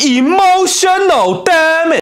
emotional damage.